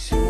shoes.